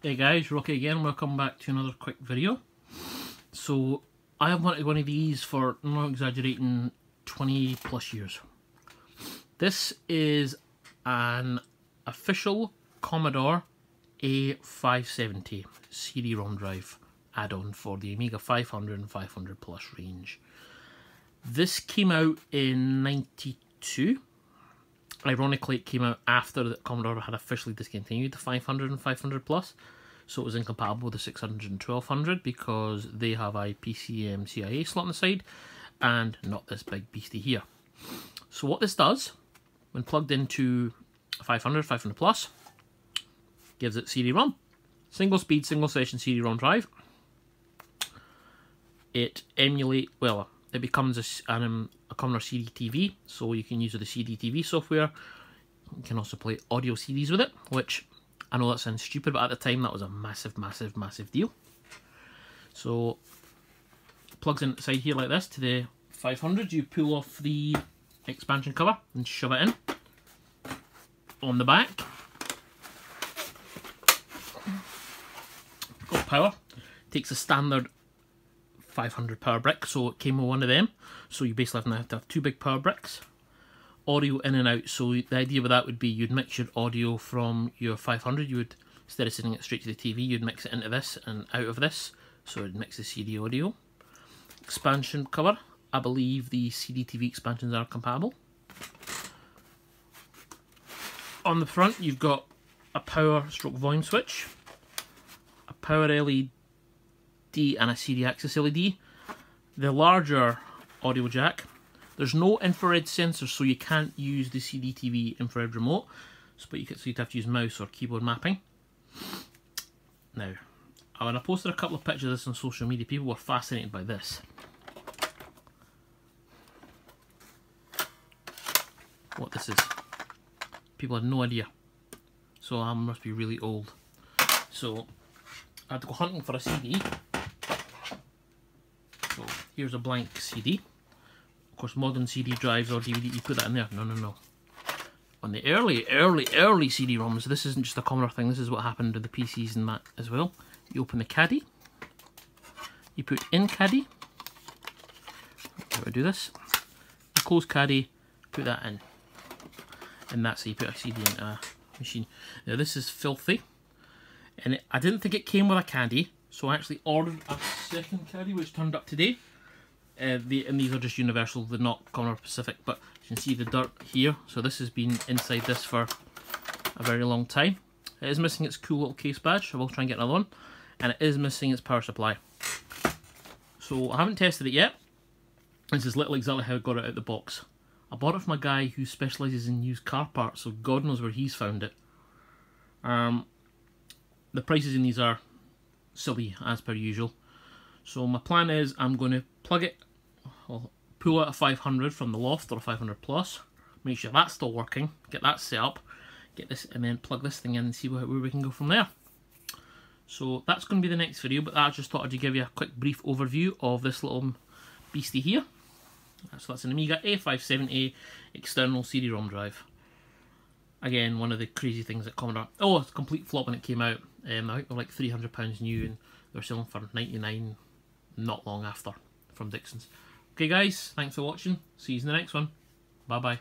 Hey guys, Rocky again, welcome back to another quick video. So, I have wanted one of these for, I'm exaggerating, 20 plus years. This is an official Commodore A570 CD-ROM drive add-on for the Amiga 500 and 500 plus range. This came out in 92 Ironically, it came out after the Commodore had officially discontinued the 500 and 500 Plus, so it was incompatible with the 600 and 1200 because they have a PCMCIA slot on the side and not this big beastie here. So what this does, when plugged into 500, 500 Plus, gives it CD-ROM. Single speed, single session CD-ROM drive. It emulate, well, it becomes a, um, a Commodore CD TV, so you can use the CD TV software. You can also play audio CDs with it, which I know that sounds stupid, but at the time that was a massive, massive, massive deal. So, plugs inside here like this to the 500. You pull off the expansion cover and shove it in. On the back, got power. Takes a standard 500 power brick, so it came with one of them. So you basically have to have two big power bricks. Audio in and out, so the idea with that would be you'd mix your audio from your 500, you would, instead of sending it straight to the TV, you'd mix it into this and out of this, so it'd mix the CD audio. Expansion cover, I believe the CD TV expansions are compatible. On the front, you've got a power stroke volume switch, a power LED and a CD access LED. The larger audio jack. There's no infrared sensor, so you can't use the CD TV infrared remote. So, but you could, so you'd have to use mouse or keyboard mapping. Now, when I posted a couple of pictures of this on social media, people were fascinated by this. What this is. People had no idea. So I must be really old. So I had to go hunting for a CD Here's a blank CD. Of course, modern CD drives or DVD, you put that in there. No, no, no. On the early, early, early CD-ROMs, this isn't just a Commodore thing, this is what happened with the PCs and that as well. You open the caddy, you put in caddy, how do I do this? You close caddy, put that in. And that's how you put a CD in a machine. Now this is filthy, and it, I didn't think it came with a caddy, so I actually ordered a second caddy which turned up today. Uh, the, and these are just universal, they're not Commodore Pacific, but you can see the dirt here. So this has been inside this for a very long time. It is missing its cool little case badge, I will try and get another one. And it is missing its power supply. So I haven't tested it yet. This is literally exactly how I got it out of the box. I bought it from a guy who specialises in used car parts, so God knows where he's found it. Um, the prices in these are silly, as per usual. So my plan is I'm going to plug it I'll pull out a 500 from the loft or a 500 plus, make sure that's still working, get that set up, get this and then plug this thing in and see where, where we can go from there. So that's going to be the next video, but I just thought I'd give you a quick brief overview of this little beastie here. So that's an Amiga A570 external CD-ROM drive. Again, one of the crazy things that Commodore... Oh, it's a complete flop when it came out. Um, I think they were like £300 new and they were selling for 99 not long after from Dixon's. Okay guys, thanks for watching. See you in the next one. Bye bye.